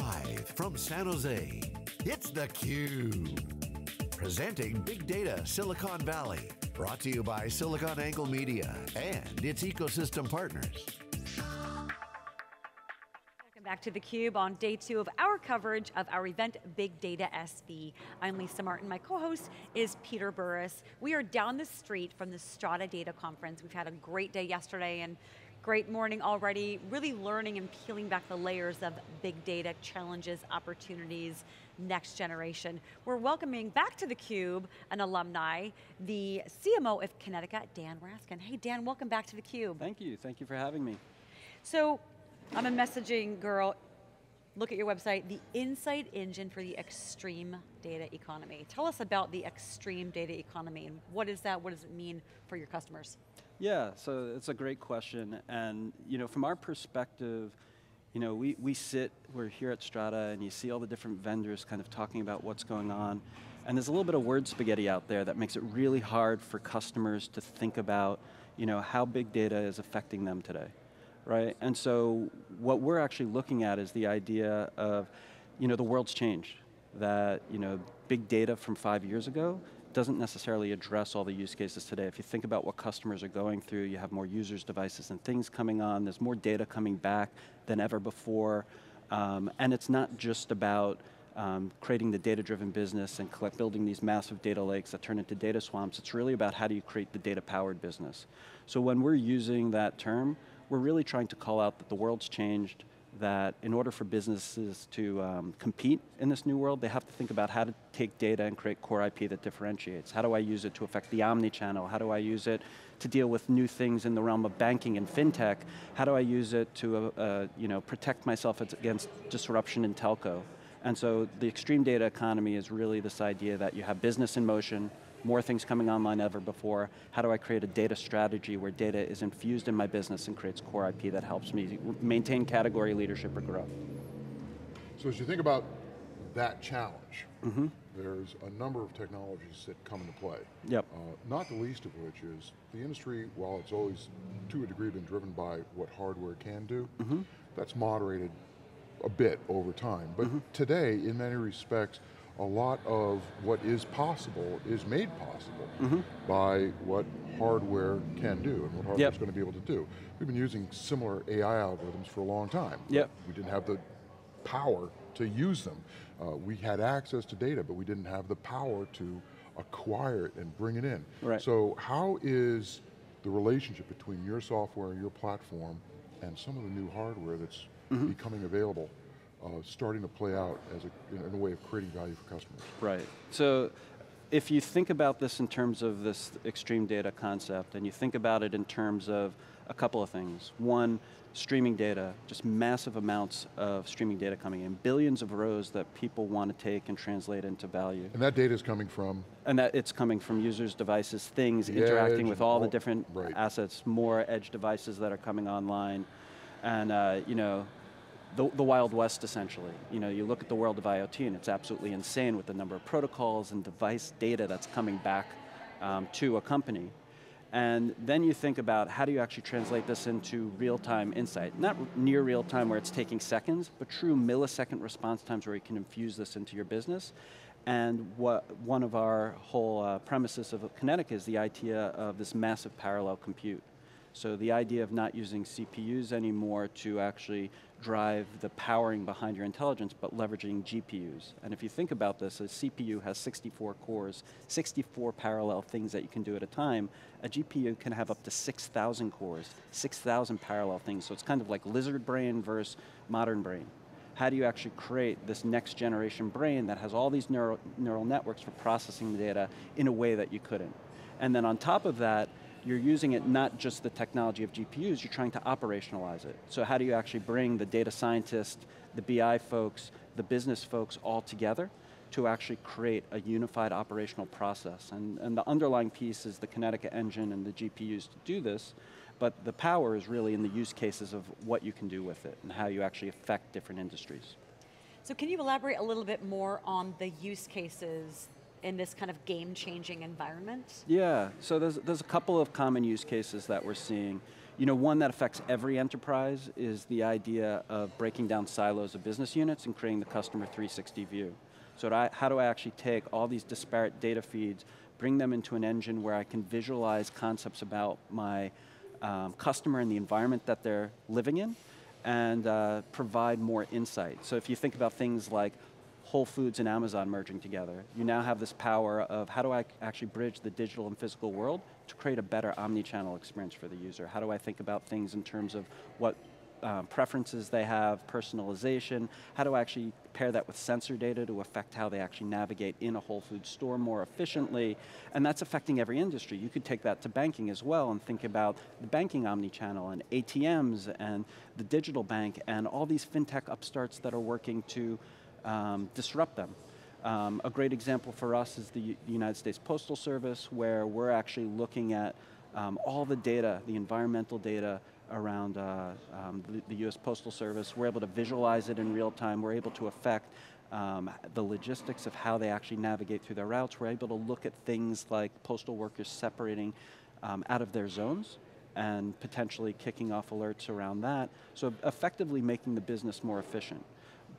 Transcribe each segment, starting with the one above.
Live from San Jose, it's theCUBE. Presenting Big Data Silicon Valley. Brought to you by SiliconANGLE Media and its ecosystem partners. Welcome back to theCUBE on day two of our coverage of our event, Big Data SV. I'm Lisa Martin, my co-host is Peter Burris. We are down the street from the Strata Data Conference. We've had a great day yesterday and great morning already, really learning and peeling back the layers of big data challenges, opportunities, next generation. We're welcoming back to theCUBE an alumni, the CMO of Kinetica, Dan Raskin. Hey Dan, welcome back to theCUBE. Thank you, thank you for having me. So, I'm a messaging girl. Look at your website, the insight engine for the extreme data economy. Tell us about the extreme data economy and what is that, what does it mean for your customers? Yeah, so it's a great question, and you know, from our perspective, you know, we, we sit, we're here at Strata, and you see all the different vendors kind of talking about what's going on, and there's a little bit of word spaghetti out there that makes it really hard for customers to think about, you know, how big data is affecting them today, right? And so, what we're actually looking at is the idea of, you know, the world's changed, that, you know, big data from five years ago doesn't necessarily address all the use cases today. If you think about what customers are going through, you have more users, devices, and things coming on, there's more data coming back than ever before, um, and it's not just about um, creating the data-driven business and collect, building these massive data lakes that turn into data swamps, it's really about how do you create the data-powered business. So when we're using that term, we're really trying to call out that the world's changed, that in order for businesses to um, compete in this new world, they have to think about how to take data and create core IP that differentiates. How do I use it to affect the omni-channel? How do I use it to deal with new things in the realm of banking and fintech? How do I use it to uh, uh, you know, protect myself against disruption in telco? And so the extreme data economy is really this idea that you have business in motion, more things coming online ever before. How do I create a data strategy where data is infused in my business and creates core IP that helps me maintain category leadership or growth? So as you think about that challenge, mm -hmm. there's a number of technologies that come into play. Yep. Uh, not the least of which is the industry, while it's always to a degree been driven by what hardware can do, mm -hmm. that's moderated a bit over time. But mm -hmm. today, in many respects, a lot of what is possible is made possible mm -hmm. by what hardware can do and what hardware yep. is going to be able to do. We've been using similar AI algorithms for a long time. Yep. We didn't have the power to use them. Uh, we had access to data, but we didn't have the power to acquire it and bring it in. Right. So how is the relationship between your software and your platform and some of the new hardware that's mm -hmm. becoming available uh, starting to play out as a, in a way of creating value for customers. Right, so if you think about this in terms of this extreme data concept, and you think about it in terms of a couple of things. One, streaming data, just massive amounts of streaming data coming in, billions of rows that people want to take and translate into value. And that data is coming from? And that it's coming from users, devices, things, the interacting with all, all the different right. assets, more edge devices that are coming online. And uh, you know, the, the Wild West essentially. You know, you look at the world of IoT and it's absolutely insane with the number of protocols and device data that's coming back um, to a company. And then you think about how do you actually translate this into real-time insight. Not near real-time where it's taking seconds, but true millisecond response times where you can infuse this into your business. And what one of our whole uh, premises of Kinetica is the idea of this massive parallel compute. So the idea of not using CPUs anymore to actually drive the powering behind your intelligence, but leveraging GPUs. And if you think about this, a CPU has 64 cores, 64 parallel things that you can do at a time. A GPU can have up to 6,000 cores, 6,000 parallel things. So it's kind of like lizard brain versus modern brain. How do you actually create this next generation brain that has all these neural, neural networks for processing the data in a way that you couldn't? And then on top of that, you're using it not just the technology of GPUs, you're trying to operationalize it. So how do you actually bring the data scientists, the BI folks, the business folks all together to actually create a unified operational process? And, and the underlying piece is the Kinetica engine and the GPUs to do this, but the power is really in the use cases of what you can do with it and how you actually affect different industries. So can you elaborate a little bit more on the use cases in this kind of game-changing environment? Yeah, so there's, there's a couple of common use cases that we're seeing. You know, one that affects every enterprise is the idea of breaking down silos of business units and creating the customer 360 view. So I, how do I actually take all these disparate data feeds, bring them into an engine where I can visualize concepts about my um, customer and the environment that they're living in, and uh, provide more insight. So if you think about things like Whole Foods and Amazon merging together, you now have this power of how do I actually bridge the digital and physical world to create a better omni-channel experience for the user? How do I think about things in terms of what um, preferences they have, personalization, how do I actually pair that with sensor data to affect how they actually navigate in a Whole Foods store more efficiently, and that's affecting every industry. You could take that to banking as well and think about the banking omni-channel and ATMs and the digital bank and all these fintech upstarts that are working to um, disrupt them. Um, a great example for us is the U United States Postal Service where we're actually looking at um, all the data, the environmental data, around uh, um, the, the, US Postal Service. We're able to visualize it in real time. We're able to affect um, the logistics of how they actually navigate through their routes. We're able to look at things like postal workers separating um, out of their zones and potentially kicking off alerts around that. So effectively making the business more efficient.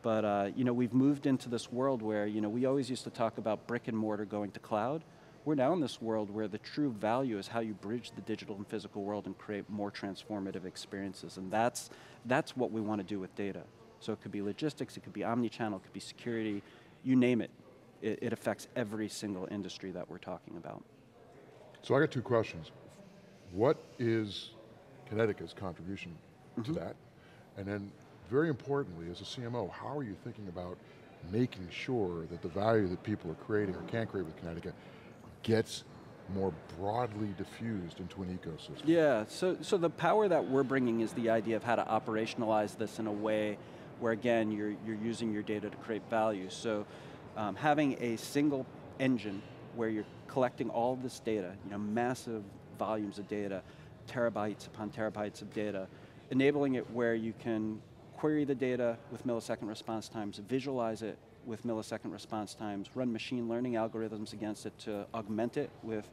But uh, you know, we've moved into this world where you know, we always used to talk about brick and mortar going to cloud. We're now in this world where the true value is how you bridge the digital and physical world and create more transformative experiences, and that's, that's what we want to do with data. So it could be logistics, it could be omni-channel, it could be security, you name it. it. It affects every single industry that we're talking about. So I got two questions. What is Kinetica's contribution mm -hmm. to mm-hmm. that? And then very importantly, as a CMO, how are you thinking about making sure that the value that people are creating or can create with Kinetica gets more broadly diffused into an ecosystem. Yeah, so, so the power that we're bringing is the idea of how to operationalize this in a way where again, you're, you're using your data to create value. So um, having a single engine where you're collecting all of this data, you know, massive volumes of data, terabytes upon terabytes of data, enabling it where you can query the data with millisecond response times, visualize it with millisecond response times, run machine learning algorithms against it to augment it with,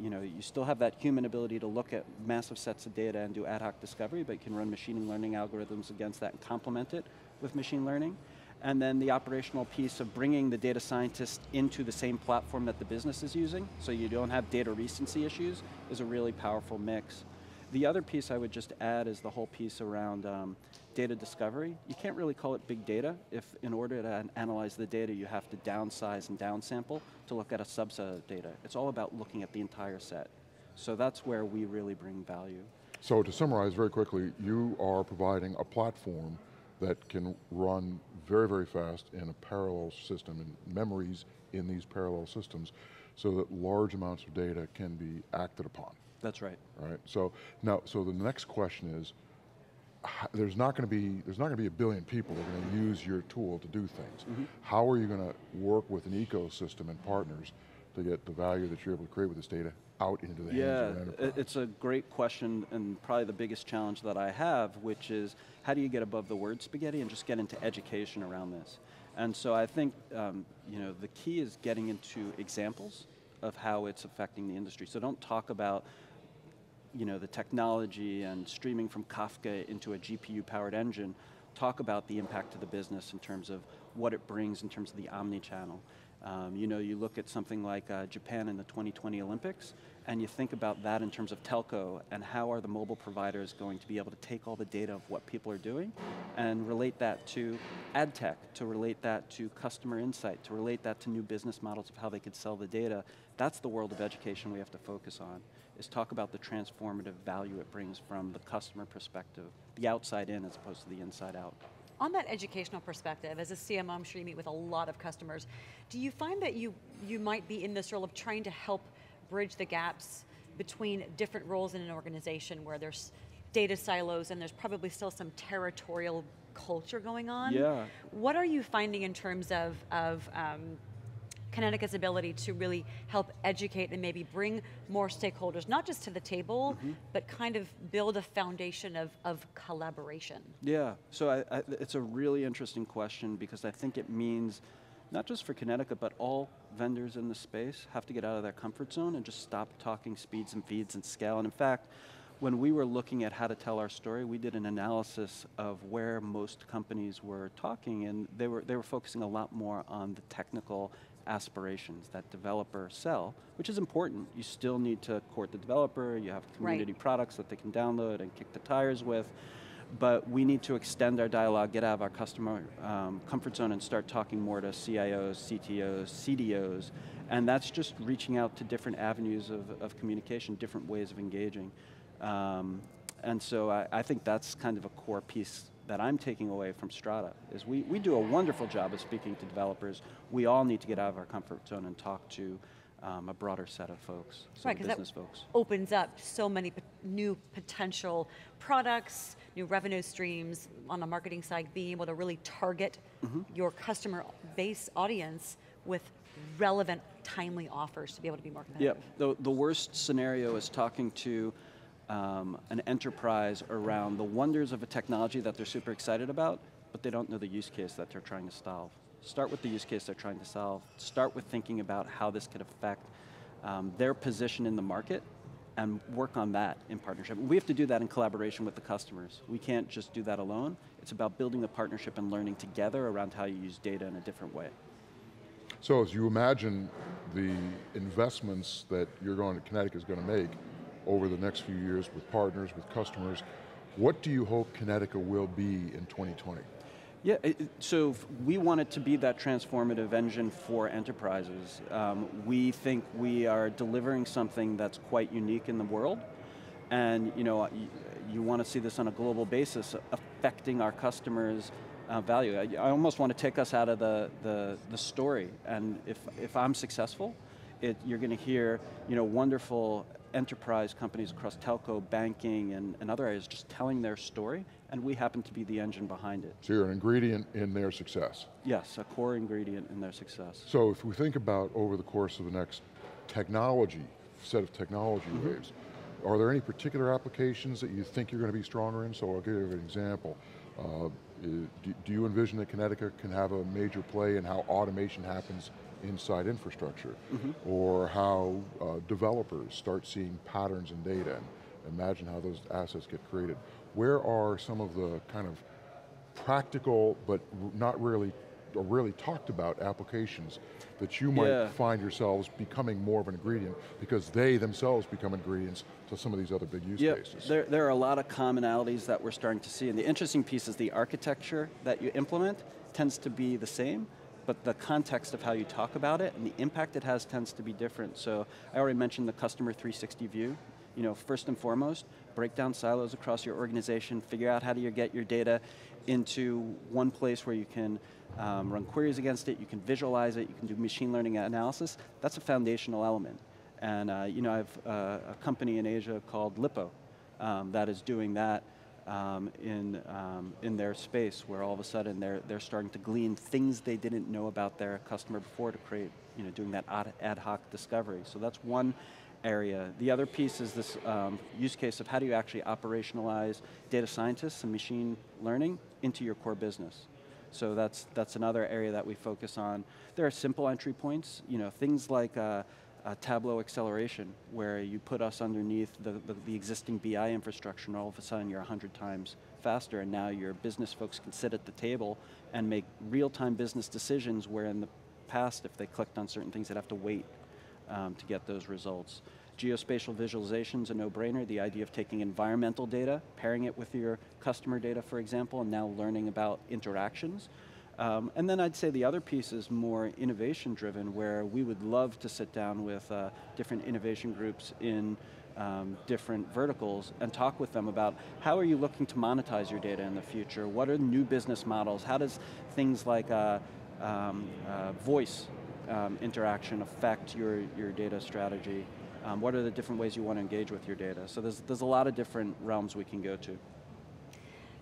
you know, you still have that human ability to look at massive sets of data and do ad hoc discovery, but you can run machine learning algorithms against that and complement it with machine learning. And then the operational piece of bringing the data scientist into the same platform that the business is using, so you don't have data recency issues, is a really powerful mix. The other piece I would just add is the whole piece around um, data discovery. You can't really call it big data if in order to analyze the data you have to downsize and downsample to look at a subset of data. It's all about looking at the entire set. So that's where we really bring value. So to summarize very quickly, you are providing a platform that can run very, very fast in a parallel system and memories in these parallel systems so that large amounts of data can be acted upon. That's right. Right. So now, so the next question is, there's not going to be there's not going to be a billion people that are going to use your tool to do things. Mm -hmm. How are you going to work with an ecosystem and partners to get the value that you're able to create with this data out into the yeah, hands of enterprise? it's a great question and probably the biggest challenge that I have, which is how do you get above the word spaghetti and just get into education around this? And so I think um, you know the key is getting into examples of how it's affecting the industry. So don't talk about you know, the technology and streaming from Kafka into a GPU-powered engine, talk about the impact to the business in terms of what it brings in terms of the omni-channel. Um, you know, you look at something like uh, Japan in the 2020 Olympics, and you think about that in terms of telco, and how are the mobile providers going to be able to take all the data of what people are doing, and relate that to ad tech, to relate that to customer insight, to relate that to new business models of how they could sell the data. That's the world of education we have to focus on is talk about the transformative value it brings from the customer perspective, the outside in as opposed to the inside out. On that educational perspective, as a CMO, I'm sure you meet with a lot of customers. Do you find that you, you might be in this role of trying to help bridge the gaps between different roles in an organization where there's data silos and there's probably still some territorial culture going on? Yeah. What are you finding in terms of, of um, Kinetica's ability to really help educate and maybe bring more stakeholders, not just to the table, mm -hmm. but kind of build a foundation of, of collaboration? Yeah, so I, I, it's a really interesting question because I think it means, not just for Kinetica, but all vendors in the space have to get out of their comfort zone and just stop talking speeds and feeds and scale. And in fact, when we were looking at how to tell our story, we did an analysis of where most companies were talking, and they were, they were focusing a lot more on the technical aspirations that developer sell, which is important. You still need to court the developer, you have community right. products that they can download and kick the tires with, but we need to extend our dialogue, get out of our customer um, comfort zone and start talking more to CIOs, CTOs, CDOs, and that's just reaching out to different avenues of, of communication, different ways of engaging. Um, and so I, I think that's kind of a core piece that I'm taking away from Strata, is we, we do a wonderful job of speaking to developers. We all need to get out of our comfort zone and talk to um, a broader set of folks, right, business that folks. opens up so many new potential products, new revenue streams on the marketing side, being able to really target mm -hmm. your customer base audience with relevant, timely offers to be able to be more competitive. Yeah, the, the worst scenario is talking to um, an enterprise around the wonders of a technology that they're super excited about, but they don't know the use case that they're trying to solve. Start with the use case they're trying to solve. Start with thinking about how this could affect um, their position in the market and work on that in partnership. We have to do that in collaboration with the customers. We can't just do that alone. It's about building the partnership and learning together around how you use data in a different way. So as you imagine the investments that you're going to, Kinetica is going to make over the next few years with partners, with customers, what do you hope Kinetica will be in 2020? Yeah, so we want it to be that transformative engine for enterprises. Um, we think we are delivering something that's quite unique in the world, and you know, you, you want to see this on a global basis, affecting our customers' uh, value. I, I, almost want to take us out of the, the, the story, and if, if I'm successful, it, you're going to hear you know, wonderful enterprise companies across telco, banking, and, and other areas just telling their story, and we happen to be the engine behind it. So you're an ingredient in their success? Yes, a core ingredient in their success. So if we think about over the course of the next technology, set of technology mm -hmm. waves, are there any particular applications that you think you're going to be stronger in? So I'll give you an example. Uh, do, do you envision that Kinetica can have a major play in how automation happens inside infrastructure, mm -hmm. or how uh, developers start seeing patterns in data, and imagine how those assets get created. Where are some of the kind of practical, but not really, or really talked about applications that you might yeah. find yourselves becoming more of an ingredient because they themselves become ingredients to some of these other big use yep. cases. There, there are a lot of commonalities that we're starting to see, and the interesting piece is the architecture that you implement tends to be the same, but the context of how you talk about it and the impact it has tends to be different. So I already mentioned the customer 360 view. You know, first and foremost, break down silos across your organization, figure out how do you get your data into one place where you can um, run queries against it, you can visualize it, you can do machine learning analysis. That's a foundational element. And uh, you know, I have uh, a company in Asia called Lippo um, that is doing that um, in, um, in their space where all of a sudden they're, they're starting to glean things they didn't know about their customer before to create, you know, doing that ad, ad hoc discovery. So that's one area. The other piece is this um, use case of how do you actually operationalize data scientists and machine learning into your core business. So that's, that's another area that we focus on. There are simple entry points, you know, things like uh, Tableau acceleration, where you put us underneath the, the, the, existing BI infrastructure and all of a sudden you're 100 times faster and now your business folks can sit at the table and make real-time business decisions where in the past if they clicked on certain things they'd have to wait um, to get those results. Geospatial visualization is a no-brainer, the idea of taking environmental data, pairing it with your customer data, for example, and now learning about interactions. Um, and then I'd say the other piece is more innovation driven where we would love to sit down with uh, different innovation groups in um, different verticals and talk with them about how are you looking to monetize your data in the future? What are new business models? How does things like uh, um, uh, voice um, interaction affect your, your data strategy? Um, what are the different ways you want to engage with your data? So there's, there's a lot of different realms we can go to.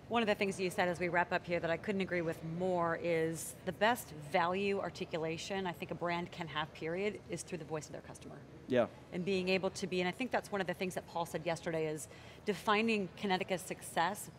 One of the things you said as we wrap up here that I couldn't agree with more is the best value articulation I think a brand can have, period, is through the voice of their customer. Yeah. And being able to be, and I think that's one of the things that Paul said yesterday is defining Kinetica's success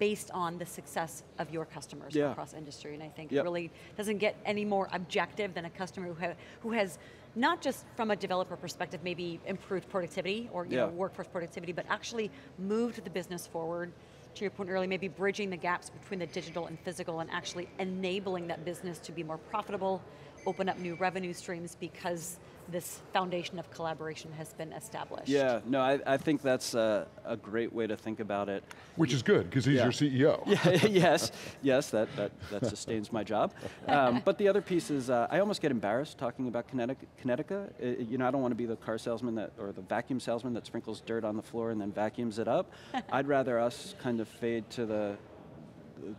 based on the success of your customers Yeah. across industry. And I think Yep. it really doesn't get any more objective than a customer who, ha- who has not just from a developer perspective, maybe improved productivity or you know, workforce productivity, but actually moved the business forward. To your point earlier, maybe bridging the gaps between the digital and physical and actually enabling that business to be more profitable, open up new revenue streams because this foundation of collaboration has been established. Yeah, no, I, I think that's a, a great way to think about it. Which is good, because he's Yeah. your CEO. Yeah, yes, yes, that, that, that sustains my job. Um, but the other piece is, uh, I almost get embarrassed talking about Kinetica. Kinetica. Uh, you know, I don't want to be the car salesman that, or the vacuum salesman that sprinkles dirt on the floor and then vacuums it up. I'd rather us kind of fade to the,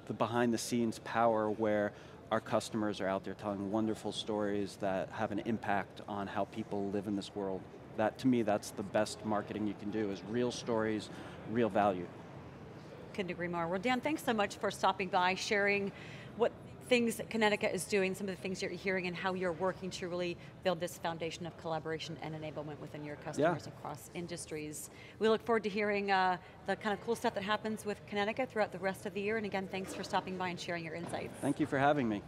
the behind the scenes power where our customers are out there telling wonderful stories that have an impact on how people live in this world. That, to me, that's the best marketing you can do, is real stories, real value. Couldn't agree more. Well, Dan, thanks so much for stopping by, sharing things that Kinetica is doing, some of the things you're hearing, and how you're working to really build this foundation of collaboration and enablement within your customers across industries. We look forward to hearing uh, the kind of cool stuff that happens with Kinetica throughout the rest of the year. And again, thanks for stopping by and sharing your insights. Thank you for having me.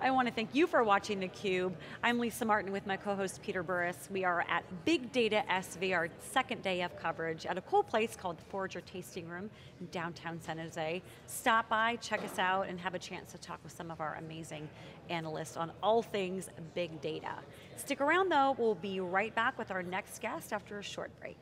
I want to thank you for watching theCUBE. I'm Lisa Martin with my co-host Peter Burris. We are at Big Data SV, our second day of coverage at a cool place called the Forager Tasting Room in downtown San Jose. Stop by, check us out, and have a chance to talk with some of our amazing analysts on all things big data. Stick around though, we'll be right back with our next guest after a short break.